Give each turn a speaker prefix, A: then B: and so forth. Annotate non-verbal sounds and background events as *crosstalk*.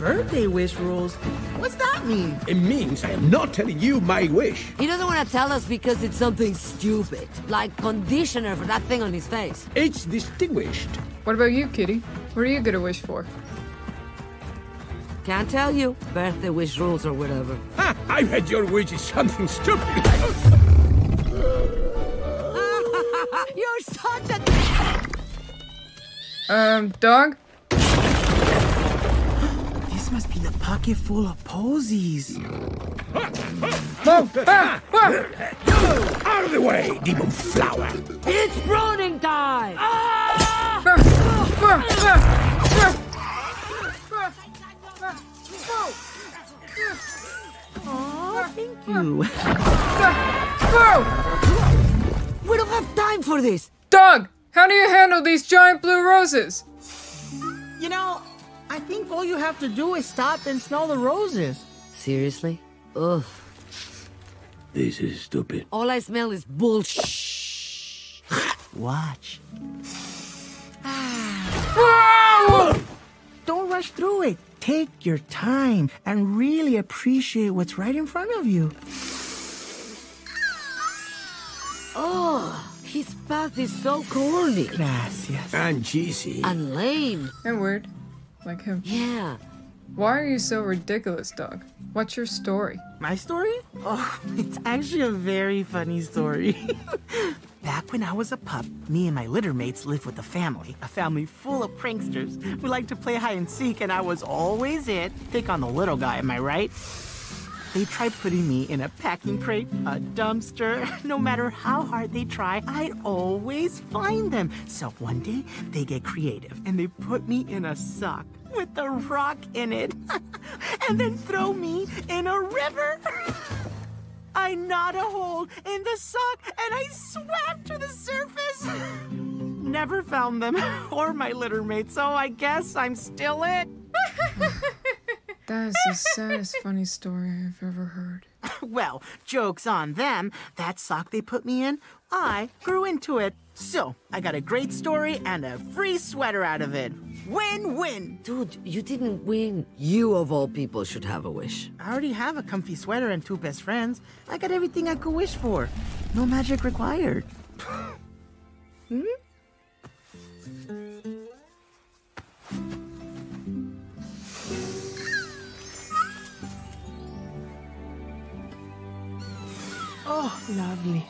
A: Birthday wish rules? What's that mean?
B: It means I am not telling you my wish.
C: He doesn't want to tell us because it's something stupid, like conditioner for that thing on his face.
B: It's distinguished.
D: What about you, Kitty? What are you gonna wish for?
C: Can't tell you. Birthday wish rules or whatever.
B: Ah, I bet your wish is something stupid. *laughs*
C: You're such a...
D: Um, dog?
A: This must be the pocket full of posies.
D: Whoa! Ah! Ah!
B: Out of the way, demon flower.
C: It's pruning time!
D: Ah! Ah! Ah! Ah!
A: Aw, thank you.
D: Whoa!
C: We don't have time for this!
D: Dog! How do you handle these giant blue roses?
A: You know, I think all you have to do is stop and smell the roses.
C: Seriously? Ugh.
B: This is stupid.
C: All I smell is bullshit.
A: Watch. *sighs* Don't rush through it. Take your time and really appreciate what's right in front of you.
C: Oh, his path is so corny.
A: Gracias.
B: And cheesy.
C: And lame.
D: And weird. Like him.
C: Yeah.
D: Why are you so ridiculous, dog? What's your story?
A: My story? Oh, *laughs* it's actually a very funny story. *laughs* Back when I was a pup, me and my litter mates lived with a family, a family full of pranksters. We liked to play hide and seek, and I was always it. Pick on the little guy, am I right? They tried putting me in a packing crate, a dumpster. *laughs* No matter how hard they try, I'd always find them. So one day, they get creative and they put me in a sock with a rock in it *laughs* and then throw me in a river. *laughs* I gnawed a hole in the sock and I swam to the surface. Never found them or my litter mate, so I guess I'm still it.
D: That is the saddest funny story I've ever heard. *laughs*
A: Well, joke's on them. That sock they put me in, I grew into it. So, I got a great story and a free sweater out of it. Win win.
C: Dude, you didn't win. You, of all people, should have a wish.
A: I already have a comfy sweater and two best friends. I got everything I could wish for. No magic required. *laughs* hmm? Oh, lovely.